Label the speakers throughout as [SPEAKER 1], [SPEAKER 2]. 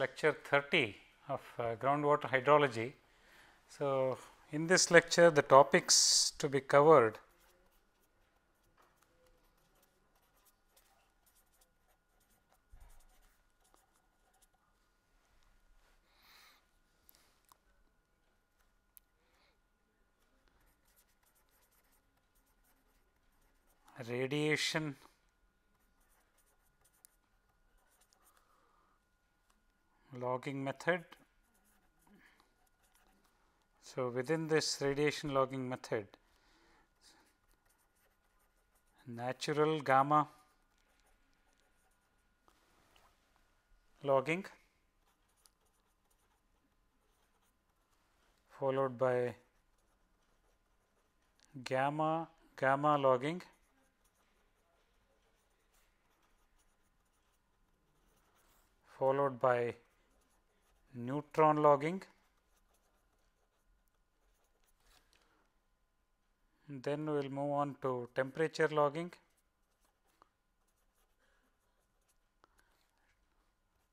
[SPEAKER 1] lecture 30 of uh, groundwater hydrology. So, in this lecture the topics to be covered radiation logging method. So, within this radiation logging method, natural gamma logging followed by gamma gamma logging followed by neutron logging. Then we will move on to temperature logging,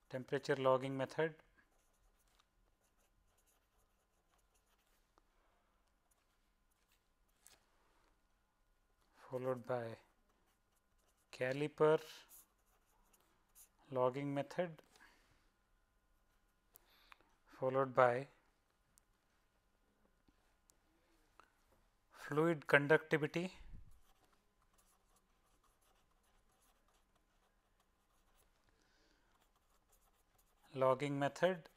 [SPEAKER 1] temperature logging method. followed by caliper logging method followed by fluid conductivity logging method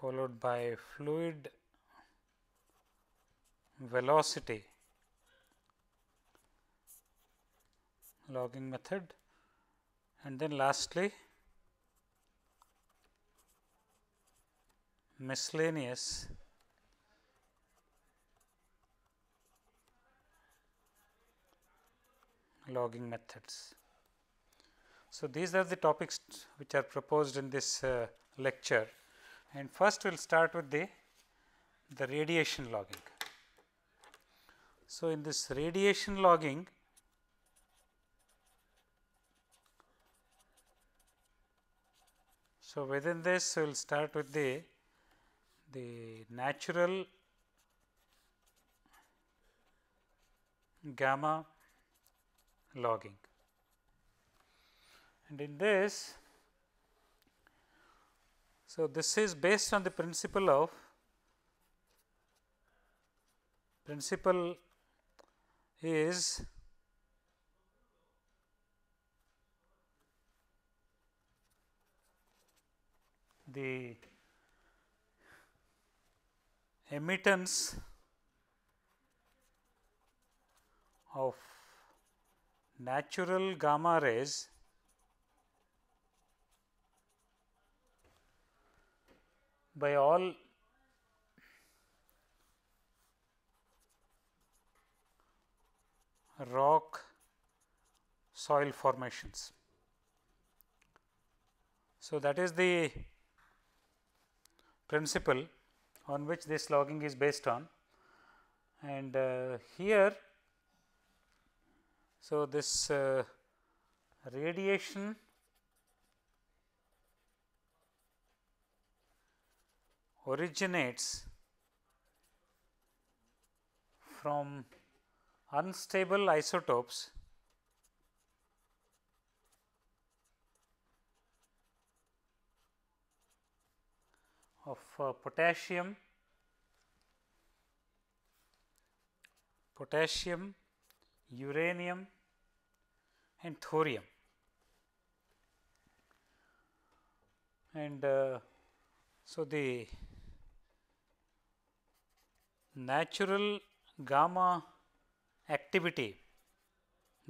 [SPEAKER 1] followed by fluid velocity logging method and then lastly miscellaneous logging methods. So, these are the topics which are proposed in this uh, lecture and first we will start with the, the radiation logging. So, in this radiation logging So, within this we will start with the the natural gamma logging. And in this, so this is based on the principle of principle is the emittance of natural gamma rays by all rock soil formations. So, that is the principle on which this logging is based on. And uh, here so this uh, radiation originates from unstable isotopes of uh, potassium, potassium, uranium and thorium. And uh, so, the natural gamma activity,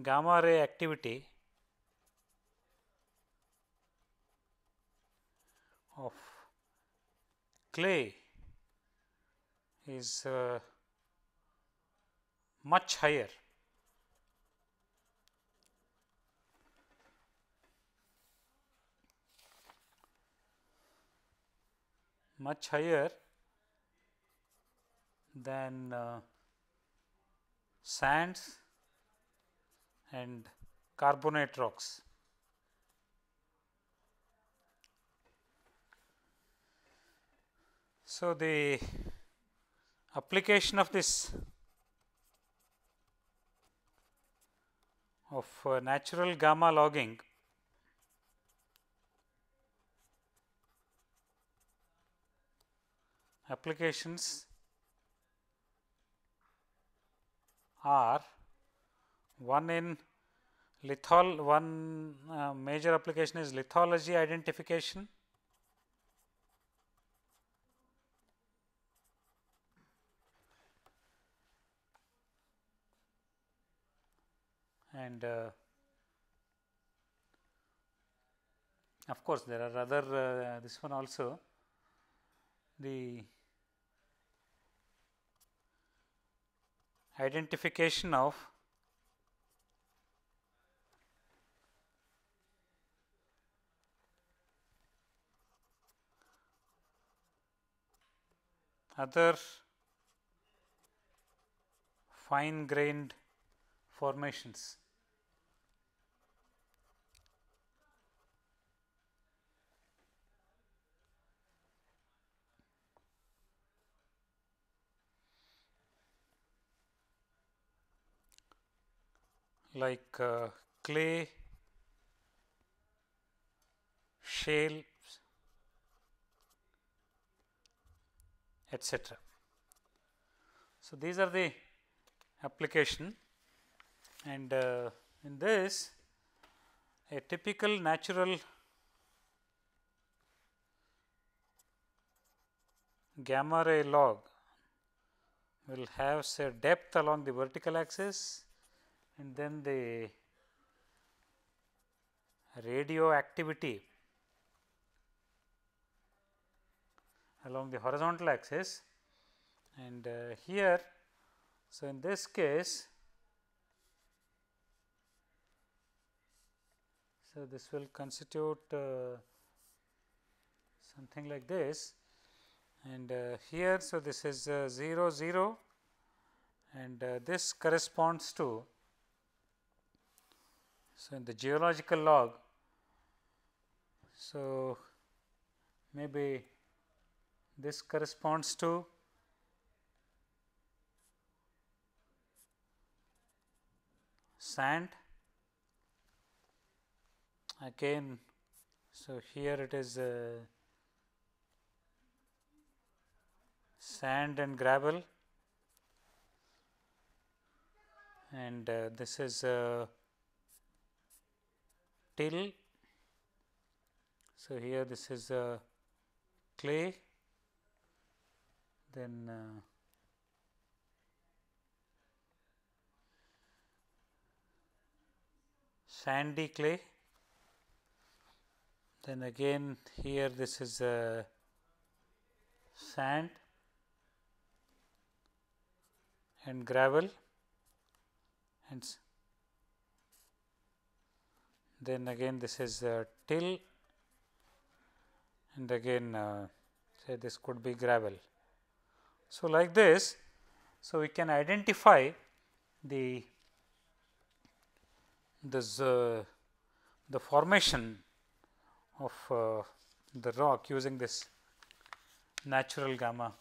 [SPEAKER 1] gamma ray activity of clay is uh, much higher much higher than uh, sands and carbonate rocks. So, the application of this of uh, natural gamma logging applications are one in lithol one uh, major application is lithology identification and uh, of course there are other uh, this one also the identification of other fine grained formations. Like uh, clay, shale, etc. So, these are the application and uh, in this a typical natural gamma ray log will have say depth along the vertical axis and then the radioactivity along the horizontal axis. And uh, here so in this case so this will constitute uh, something like this. And uh, here so this is uh, 0 0 and uh, this corresponds to so, in the geological log, so maybe this corresponds to sand again. So, here it is uh, sand and gravel and uh, this is uh, till. So, here this is a clay, then uh, sandy clay, then again here this is a sand and gravel and then again this is uh, till and again uh, say this could be gravel. So, like this, so we can identify the this uh, the formation of uh, the rock using this natural gamma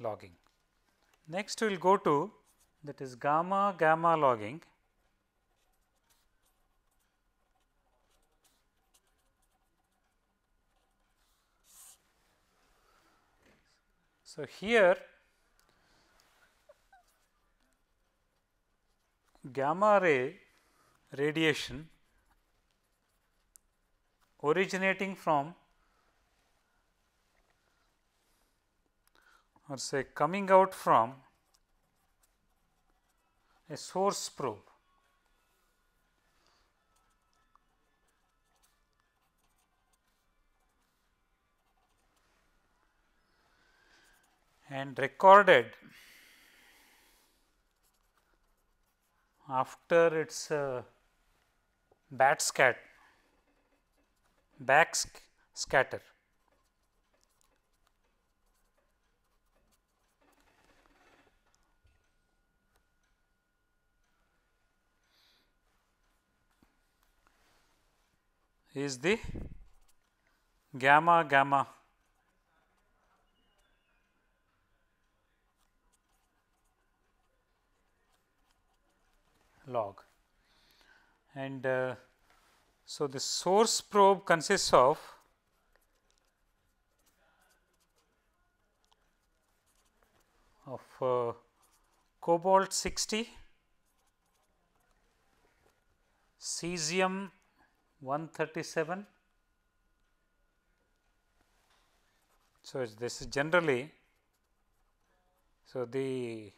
[SPEAKER 1] logging. Next we will go to that is gamma gamma logging So, here gamma ray radiation originating from or say coming out from a source probe and recorded after its uh, scat back scatter. is the gamma gamma log. And uh, so, the source probe consists of of uh, cobalt 60, cesium 137. So, this is generally so the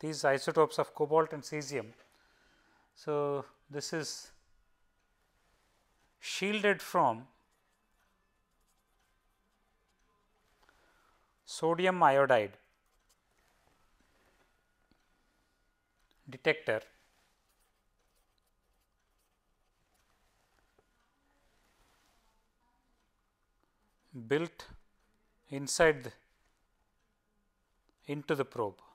[SPEAKER 1] these isotopes of cobalt and cesium. So, this is shielded from sodium iodide detector built inside the, into the probe.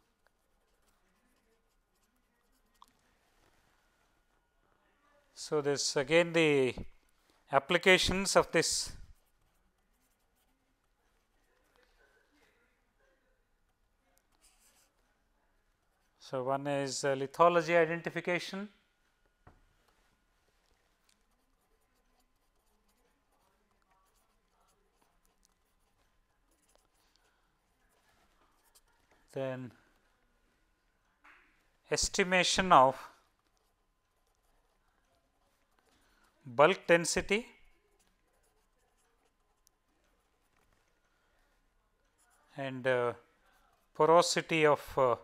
[SPEAKER 1] So, this again the applications of this. So, one is uh, lithology identification, then estimation of bulk density and uh, porosity of uh,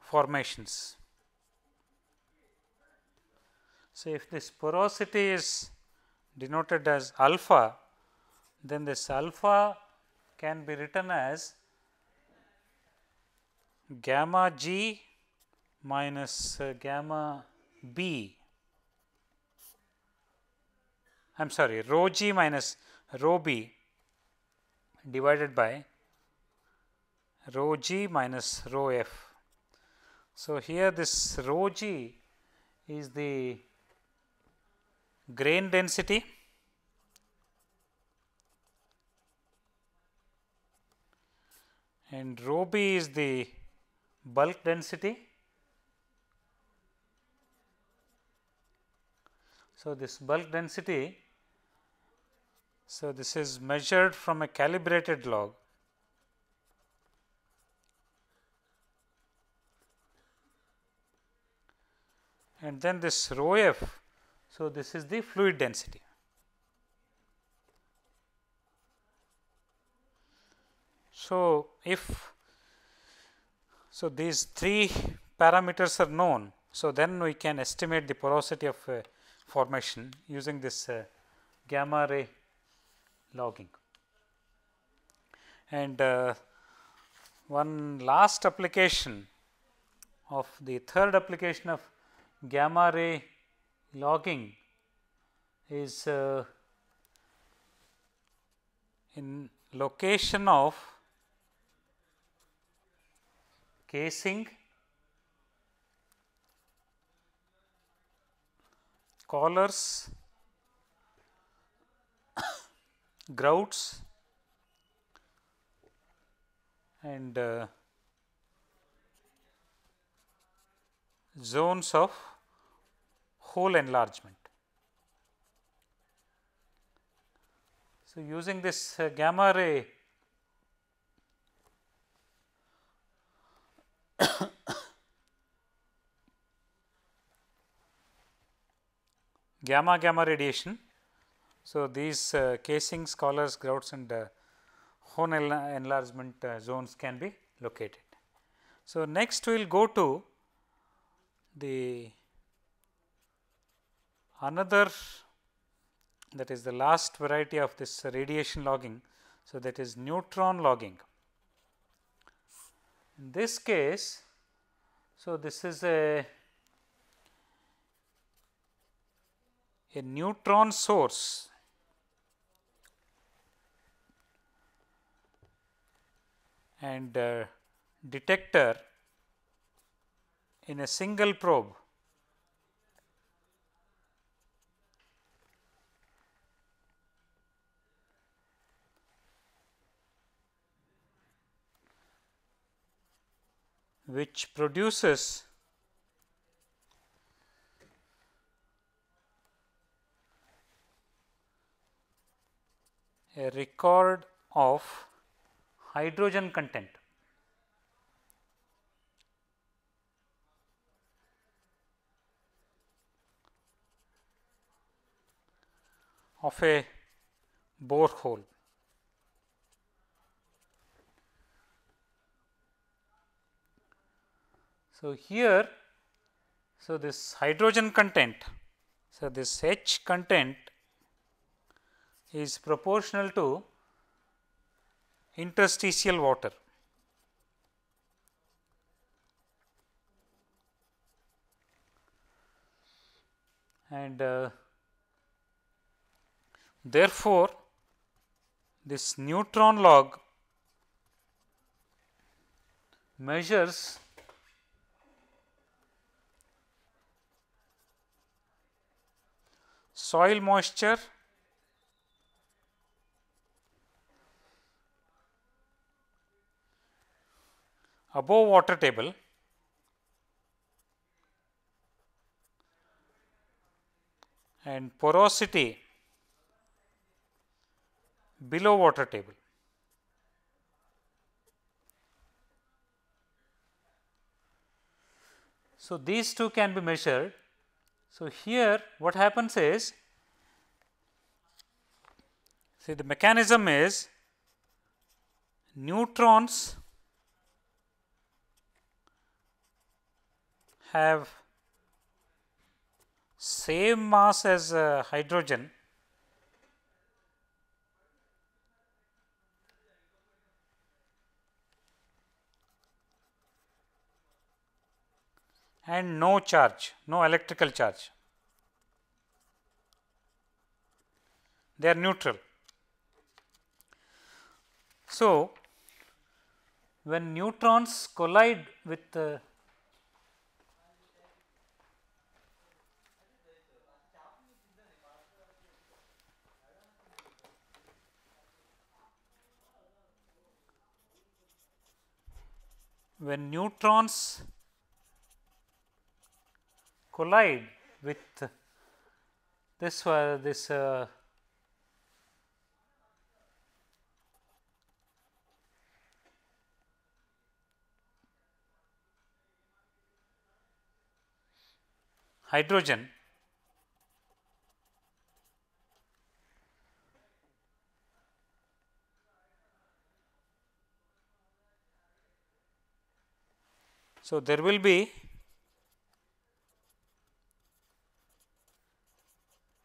[SPEAKER 1] formations. So, if this porosity is denoted as alpha, then this alpha can be written as gamma g minus uh, gamma b. I am sorry, rho g minus rho b divided by rho g minus rho f. So, here this rho g is the grain density and rho b is the bulk density. So, this bulk density, so this is measured from a calibrated log and then this rho f. So, this is the fluid density. So, if so these three parameters are known. So, then we can estimate the porosity of uh, formation using this uh, gamma ray logging. And uh, one last application of the third application of gamma ray logging is uh, in location of casing, collars, grouts and uh, zones of hole enlargement. So, using this uh, gamma ray gamma gamma radiation. So, these uh, casings, collars, grouts and uh, hole enlargement uh, zones can be located. So, next we will go to the another that is the last variety of this radiation logging. So, that is neutron logging. In this case, so this is a a neutron source and uh, detector in a single probe. Which produces a record of hydrogen content. of a borehole. So, here so this hydrogen content, so this H content is proportional to interstitial water. And uh, therefore, this neutron log measures soil moisture above water table and porosity below water table. So, these two can be measured. So, here what happens is see the mechanism is neutrons have same mass as uh, hydrogen and no charge, no electrical charge. They are neutral. So, when neutrons collide with uh, when neutrons collide with this uh, this uh, hydrogen so there will be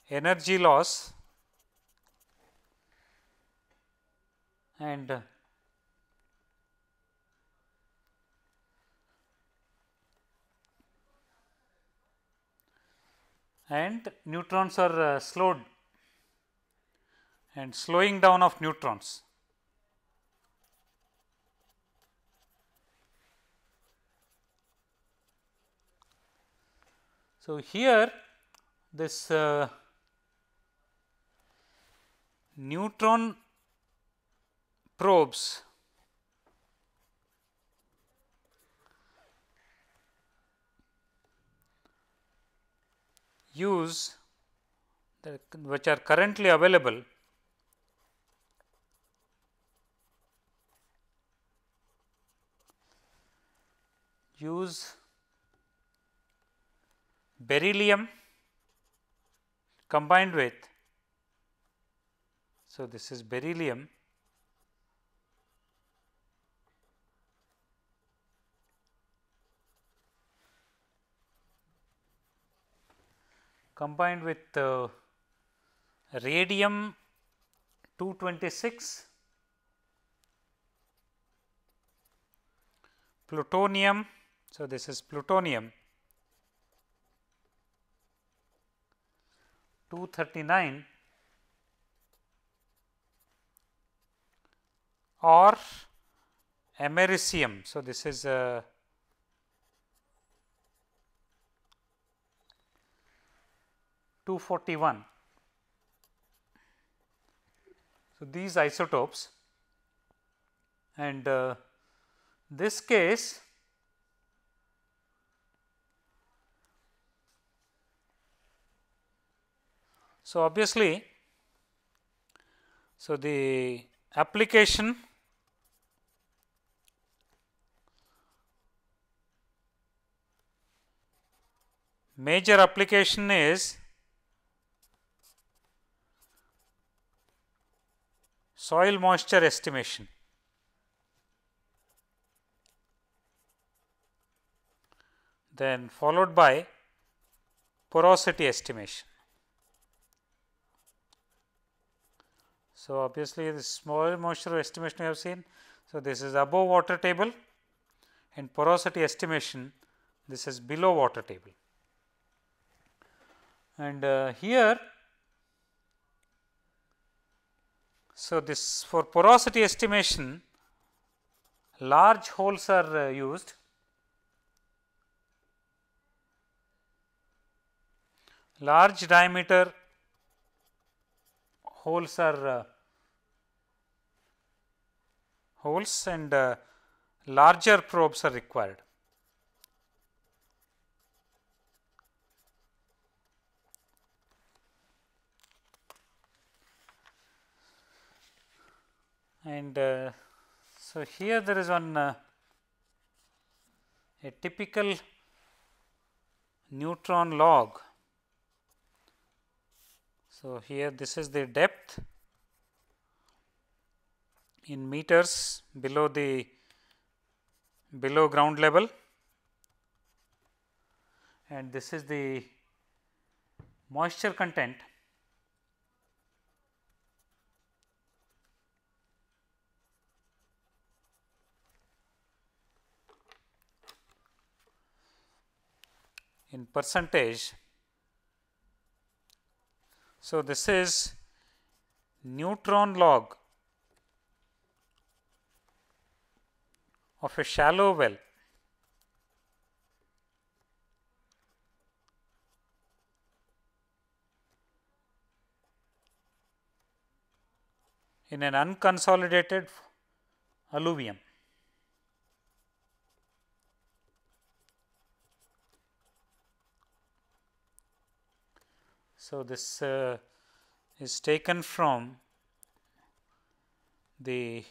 [SPEAKER 1] energy loss and and neutrons are uh, slowed and slowing down of neutrons. So, here this uh, neutron probes use which are currently available use beryllium combined with so this is beryllium combined with uh, radium 226 plutonium so this is plutonium 239 or americium. So, this is uh, two forty one. So, these isotopes and uh, this case So, obviously, So, the application major application is soil moisture estimation. Then followed by porosity estimation. So, obviously, this soil moisture estimation we have seen. So, this is above water table and porosity estimation this is below water table. And uh, here, so this for porosity estimation large holes are uh, used large diameter holes are uh, holes and uh, larger probes are required. And uh, so, here there is one uh, a typical neutron log. So, here this is the depth in meters below the below ground level. And this is the moisture content. In percentage. So, this is neutron log of a shallow well. in an unconsolidated alluvium. So, this uh, is taken from the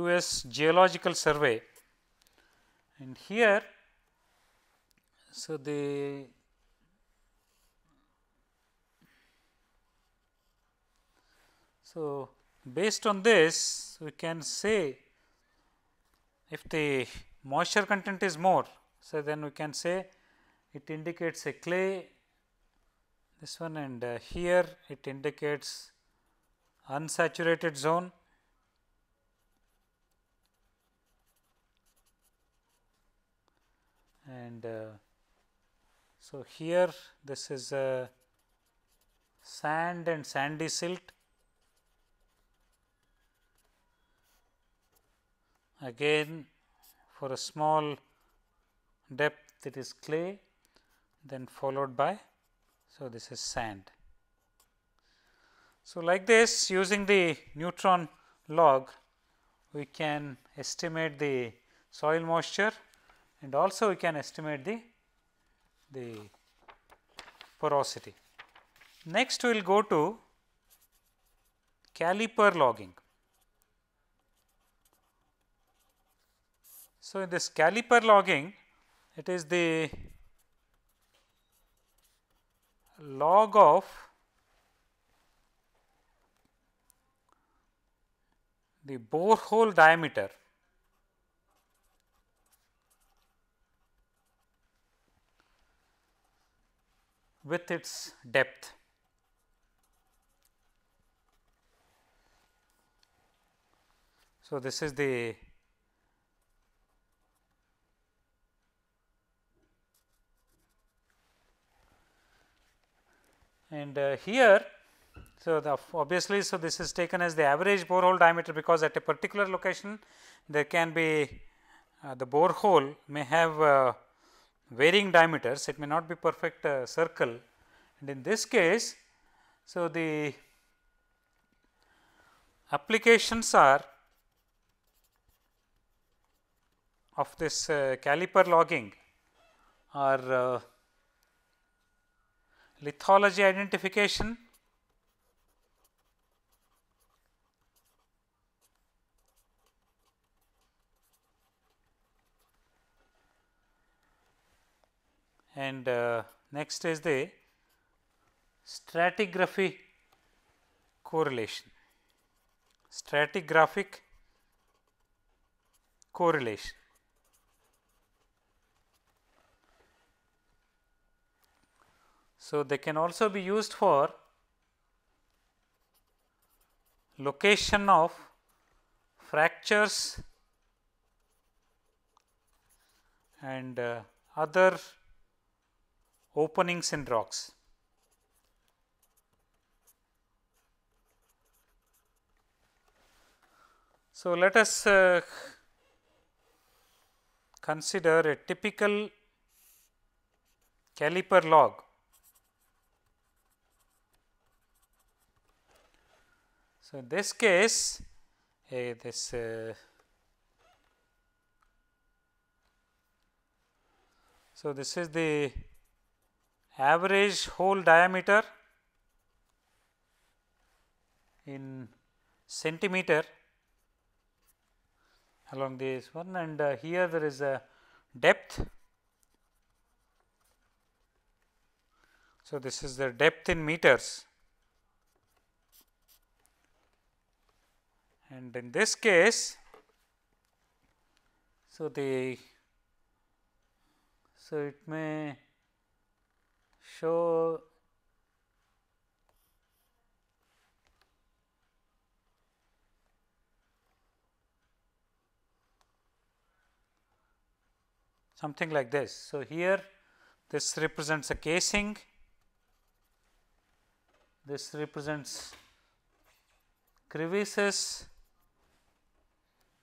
[SPEAKER 1] US Geological Survey. And here so the so based on this we can say if the moisture content is more so then we can say it indicates a clay this one and uh, here it indicates unsaturated zone and uh, so here this is a sand and sandy silt again for a small depth it is clay then followed by so, this is sand. So, like this using the neutron log we can estimate the soil moisture and also we can estimate the, the porosity. Next we will go to caliper logging. So, in this caliper logging it is the log of the borehole diameter with its depth. So, this is the and uh, here so the obviously so this is taken as the average borehole diameter because at a particular location there can be uh, the borehole may have uh, varying diameters it may not be perfect uh, circle. And in this case so the applications are of this uh, caliper logging are uh, lithology identification, and uh, next is the stratigraphy correlation. Stratigraphic correlation. So they can also be used for location of fractures and uh, other openings in rocks. So, let us uh, consider a typical caliper log. So, in this case, uh, this uh, so this is the average hole diameter in centimeter along this one and uh, here there is a depth. So, this is the depth in meters and in this case, so the so it may show something like this. So, here this represents a casing, this represents crevices,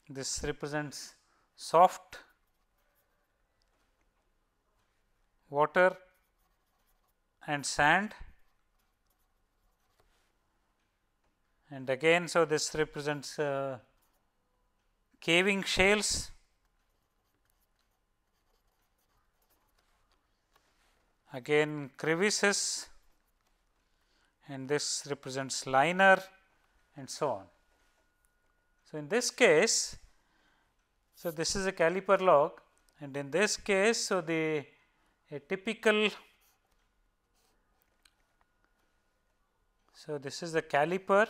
[SPEAKER 1] this represents soft water and sand. And again so this represents uh, caving shales. Again crevices. And this represents liner and so on. So, in this case, so this is a caliper log. And in this case, so the a typical so this is the caliper.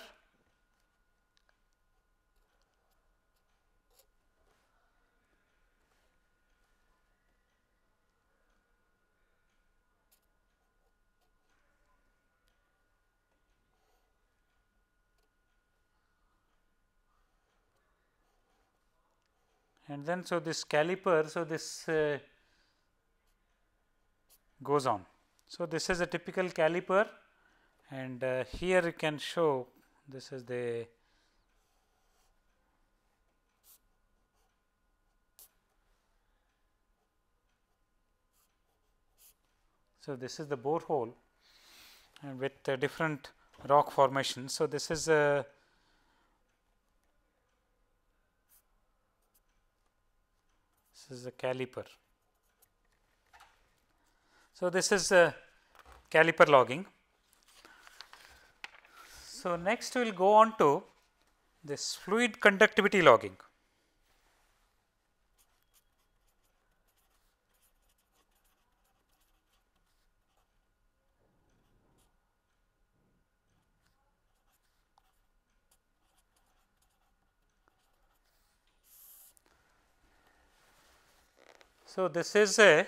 [SPEAKER 1] And then so this caliper so this uh, goes on. So this is a typical caliper and uh, here you can show this is the so this is the borehole and with uh, different rock formations so this is a this is a caliper. So, this is a caliper logging. So, next we will go on to this fluid conductivity logging. So, this is a,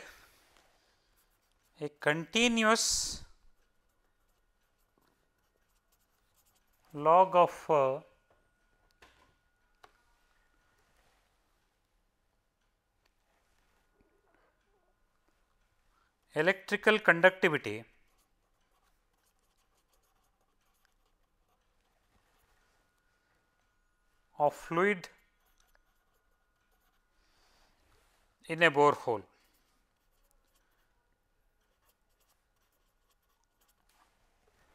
[SPEAKER 1] a continuous log of uh, electrical conductivity of fluid in a borehole.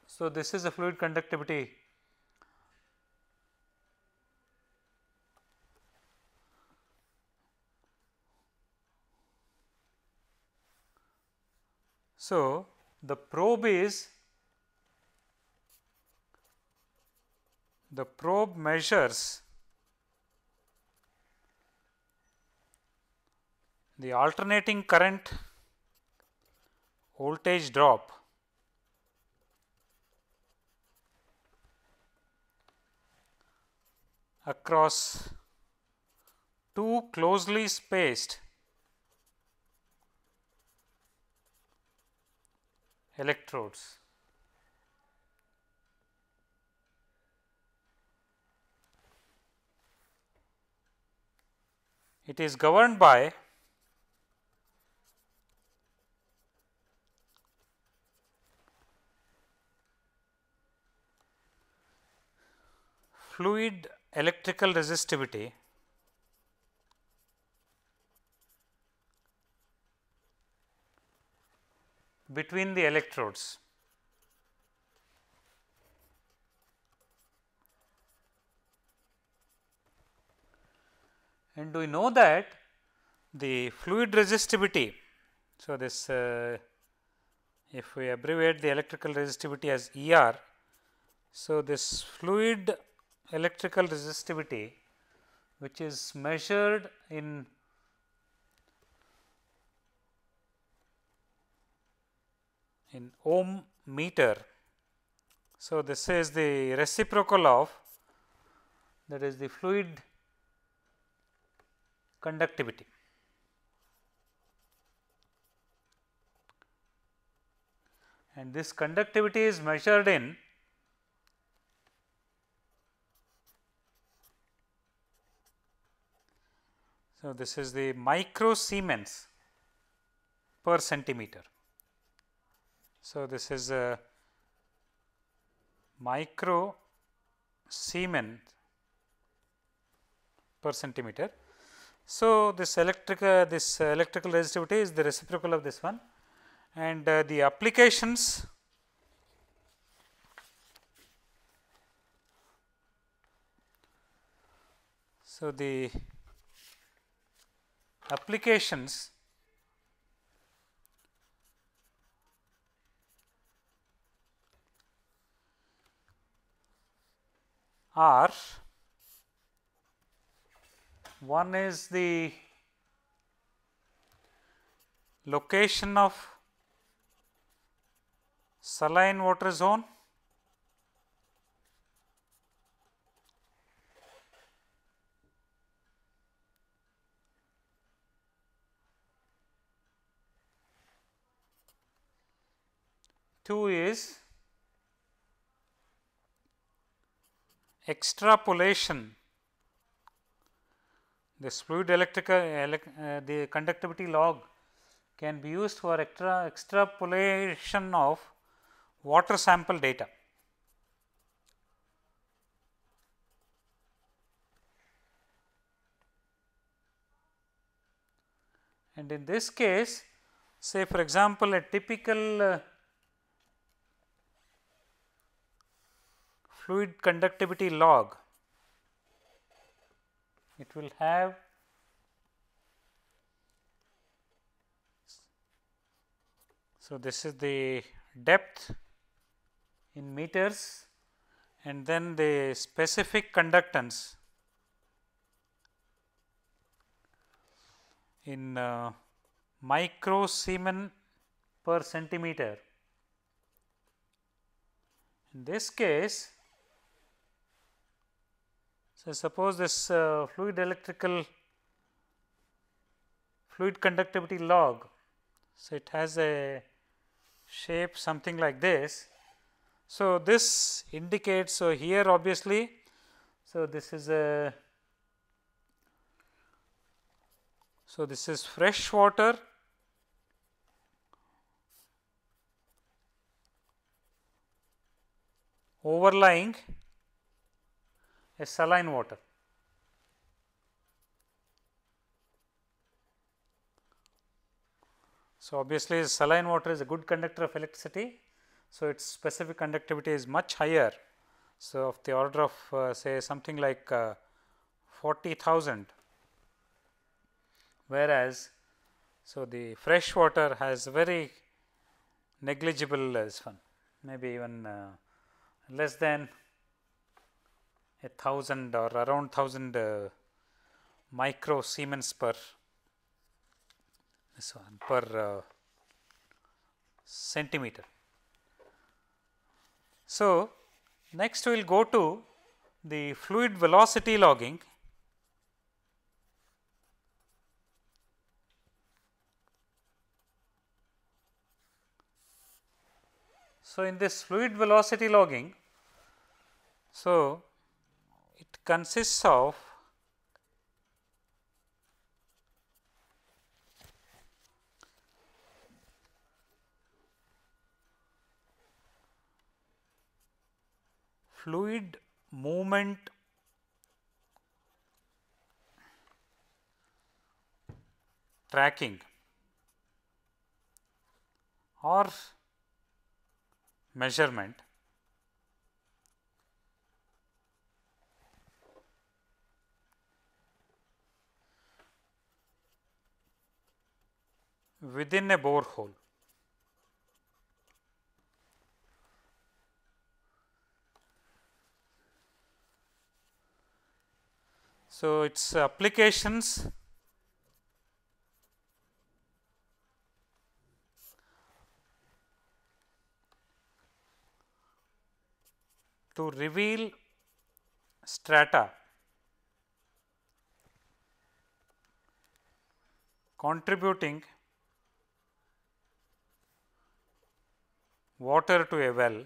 [SPEAKER 1] So, this is a fluid conductivity So, the probe is the probe measures the alternating current voltage drop. across two closely spaced electrodes. It is governed by fluid electrical resistivity between the electrodes. And we know that the fluid resistivity, so this uh, if we abbreviate the electrical resistivity as ER, so this fluid electrical resistivity which is measured in in ohm meter. So, this is the reciprocal of that is the fluid conductivity. And this conductivity is measured in So, this is the micro Siemens per centimeter. So, this is a micro Siemens per centimeter. So, this electric uh, this electrical resistivity is the reciprocal of this one and uh, the applications So, the applications are one is the location of saline water zone. Two is extrapolation this fluid electrical uh, the conductivity log can be used for extra extrapolation of water sample data. And in this case, say for example, a typical uh, fluid conductivity log, it will have so this is the depth in meters and then the specific conductance in uh, micro per centimeter. In this case, so suppose this uh, fluid electrical fluid conductivity log, so it has a shape something like this. So, this indicates, so here obviously, so this is a, so this is fresh water overlying a saline water. So, obviously, saline water is a good conductor of electricity. So, its specific conductivity is much higher. So, of the order of uh, say something like uh, 40,000, whereas, so the fresh water has very negligible uh, this one, maybe even uh, less than a thousand or around thousand uh, micro Siemens per this one per uh, centimeter. So, next we will go to the fluid velocity logging. So, in this fluid velocity logging, so consists of fluid movement tracking or measurement within a borehole. So, its applications to reveal strata contributing water to a well.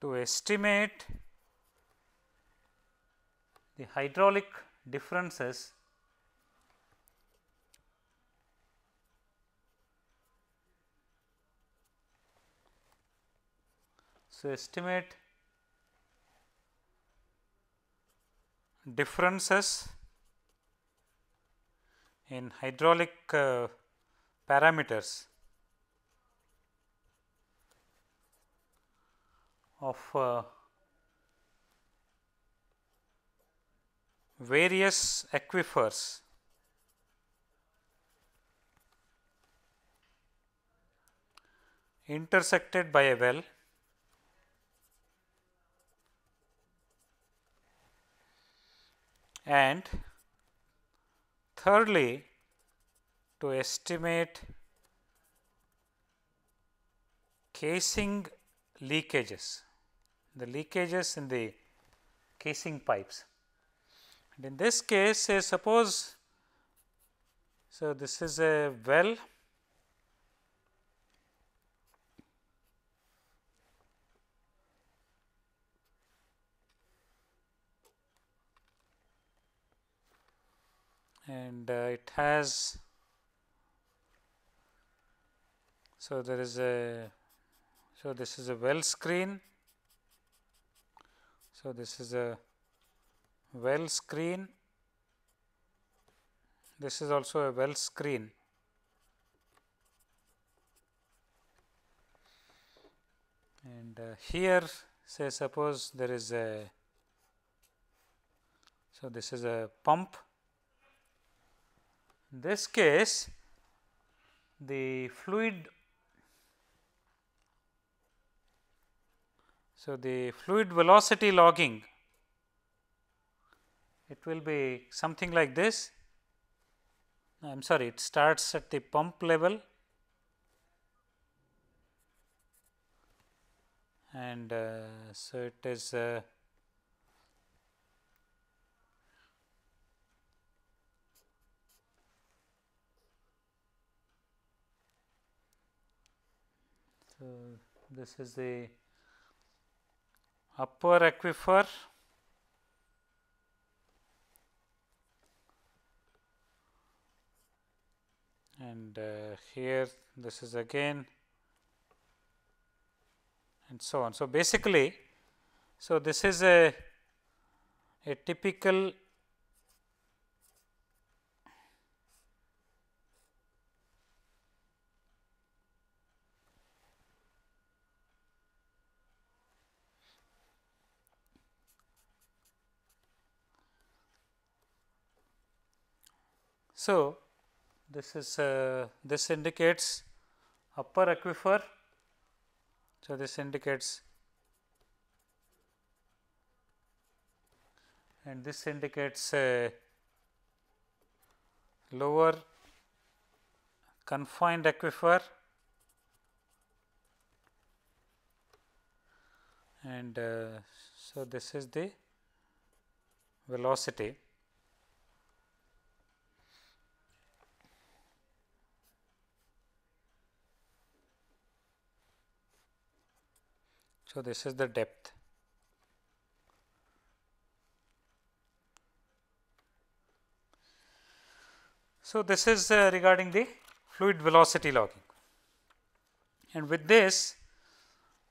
[SPEAKER 1] To estimate the hydraulic differences So, estimate differences in hydraulic uh, parameters of uh, various aquifers. Intersected by a well and thirdly to estimate casing leakages, the leakages in the casing pipes. And in this case, say suppose, so this is a well and uh, it has so there is a so this is a well screen. So this is a well screen. This is also a well screen. And uh, here say suppose there is a so this is a pump this case, the fluid so the fluid velocity logging it will be something like this. I am sorry it starts at the pump level and uh, so it is uh, So, this is the upper aquifer and uh, here this is again and so on. So, basically, so this is a a typical So, this is uh, this indicates upper aquifer. So, this indicates and this indicates lower confined aquifer and uh, so this is the velocity so this is the depth so this is uh, regarding the fluid velocity logging and with this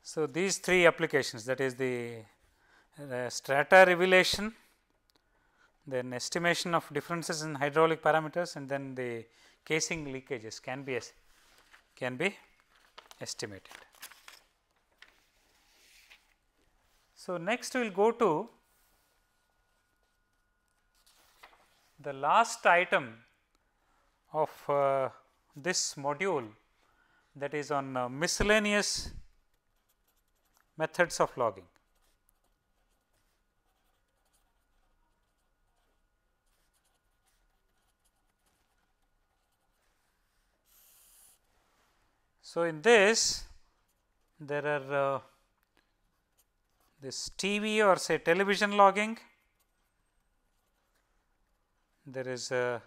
[SPEAKER 1] so these three applications that is the uh, strata revelation, then estimation of differences in hydraulic parameters and then the casing leakages can be can be estimated. So, next we will go to the last item of uh, this module that is on uh, miscellaneous methods of logging. So, in this there are uh, this TV or say television logging, there is uh,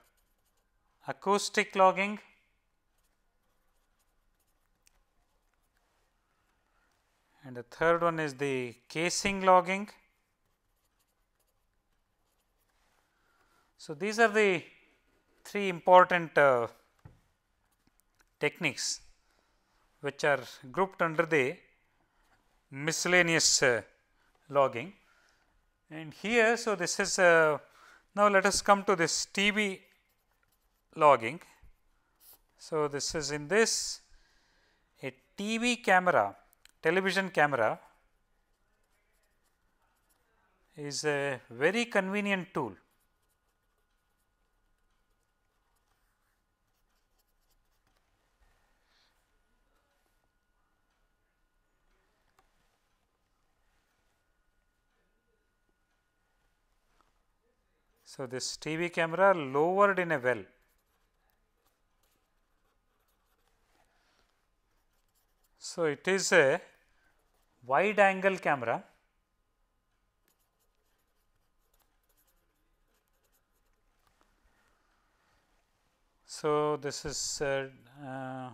[SPEAKER 1] acoustic logging, and the third one is the casing logging. So, these are the three important uh, techniques which are grouped under the miscellaneous uh, logging. And here, so this is uh, now let us come to this TV logging. So, this is in this a TV camera television camera is a very convenient tool. So, this TV camera lowered in a well. So, it is a wide angle camera. So, this is uh, uh,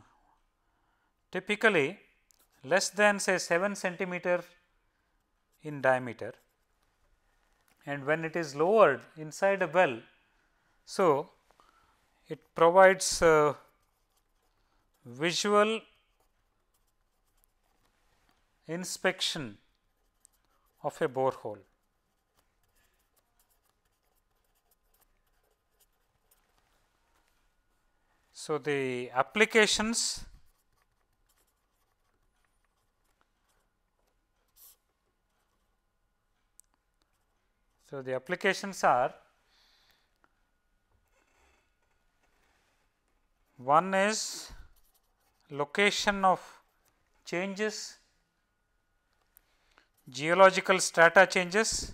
[SPEAKER 1] typically less than say 7 centimeter in diameter and when it is lowered inside a well. So, it provides visual inspection of a borehole. So, the applications So, the applications are one is location of changes geological strata changes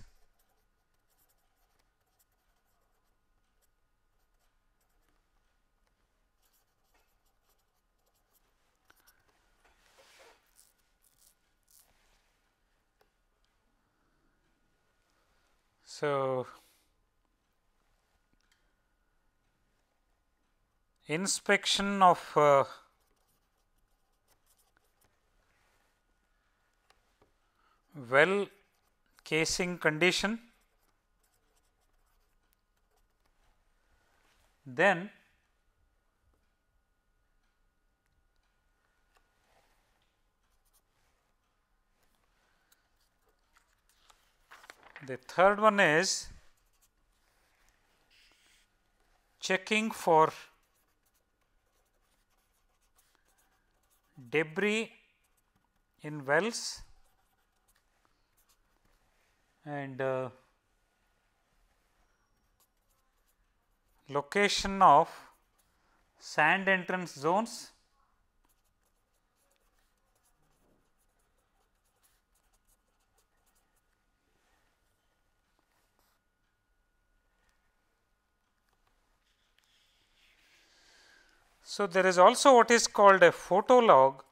[SPEAKER 1] So, inspection of uh, well casing condition, then the third one is checking for debris in wells and uh, location of sand entrance zones So, there is also what is called a photo log.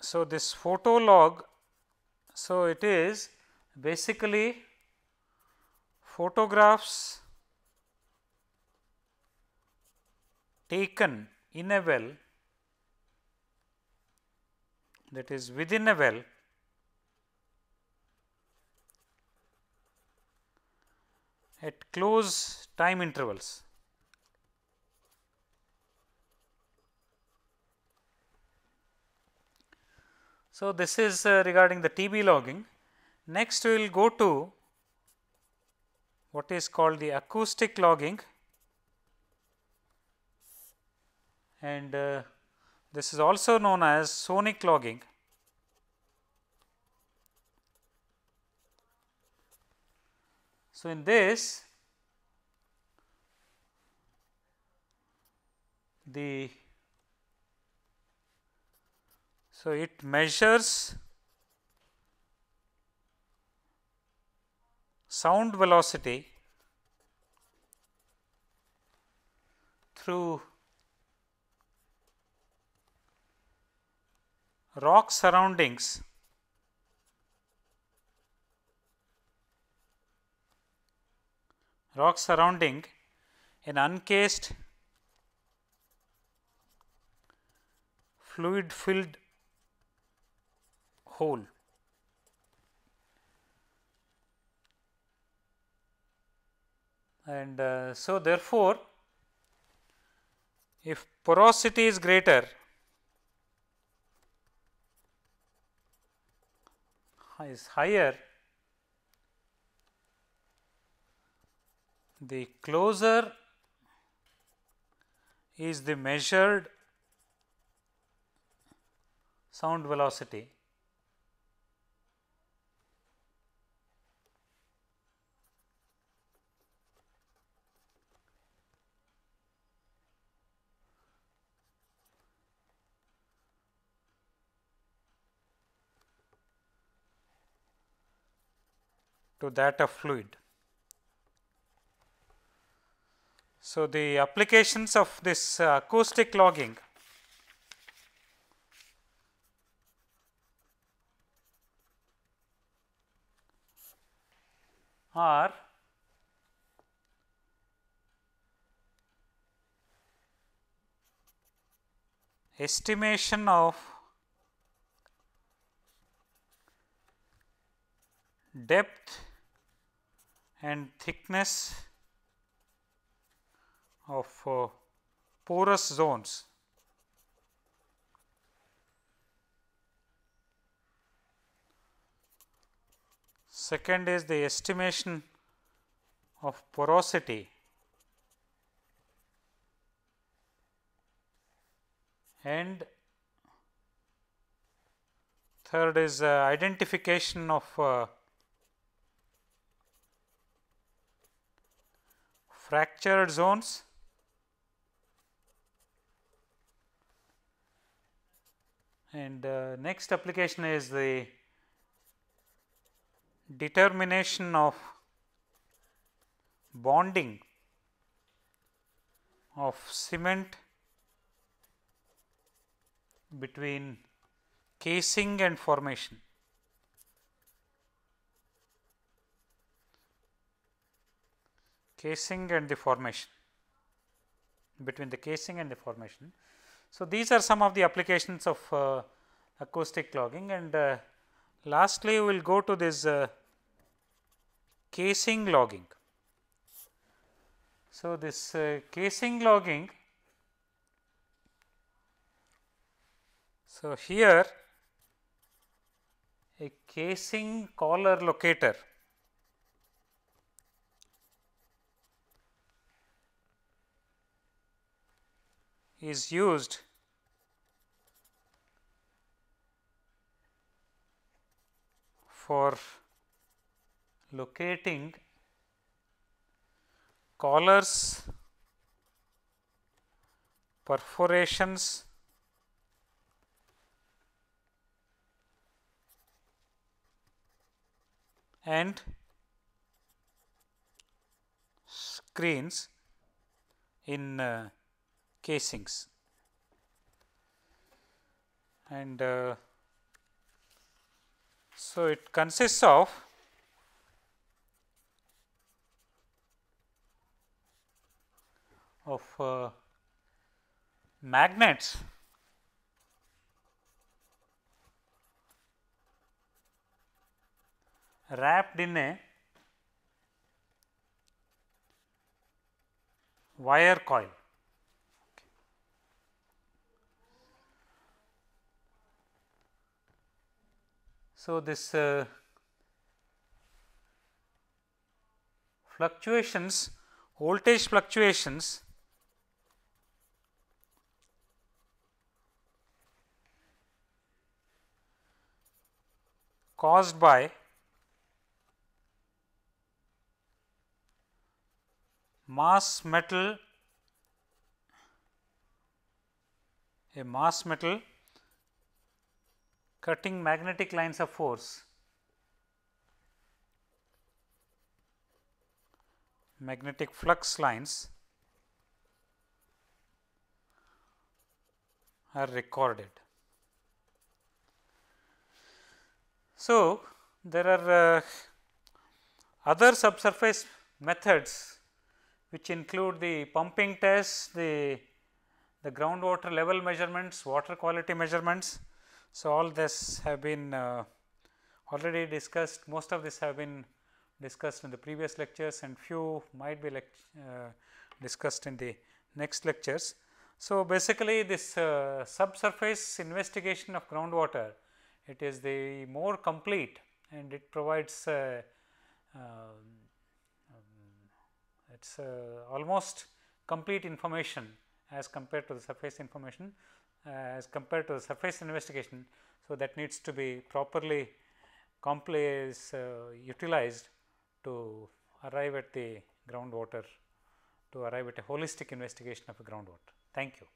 [SPEAKER 1] So, this photo log, so it is basically photographs taken in a well that is within a well at close time intervals. So, this is uh, regarding the TV logging. Next, we will go to what is called the acoustic logging and uh, this is also known as sonic logging. So, in this the so it measures sound velocity through rock surroundings rock surrounding an uncased fluid filled hole. And uh, so, therefore, if porosity is greater is higher the closer is the measured sound velocity to that of fluid. So, the applications of this uh, acoustic logging are estimation of depth and thickness of uh, porous zones. Second is the estimation of porosity and third is uh, identification of uh, fractured zones and uh, next application is the determination of bonding of cement between casing and formation. Casing and the formation between the casing and the formation. So, these are some of the applications of uh, acoustic logging and uh, lastly we will go to this uh, casing logging. So, this uh, casing logging So, here a casing collar locator is used. For locating collars, perforations, and screens in uh, casings. and uh, so it consists of of uh, magnets wrapped in a wire coil. So, this uh, fluctuations voltage fluctuations caused by mass metal a mass metal cutting magnetic lines of force magnetic flux lines are recorded. So, there are uh, other subsurface methods which include the pumping tests, the, the groundwater level measurements, water quality measurements. So, all this have been uh, already discussed, most of this have been discussed in the previous lectures and few might be uh, discussed in the next lectures. So, basically this uh, subsurface investigation of groundwater, it is the more complete and it provides uh, um, it is uh, almost complete information as compared to the surface information as compared to the surface investigation. So, that needs to be properly complex uh, utilized to arrive at the groundwater to arrive at a holistic investigation of groundwater. Thank you.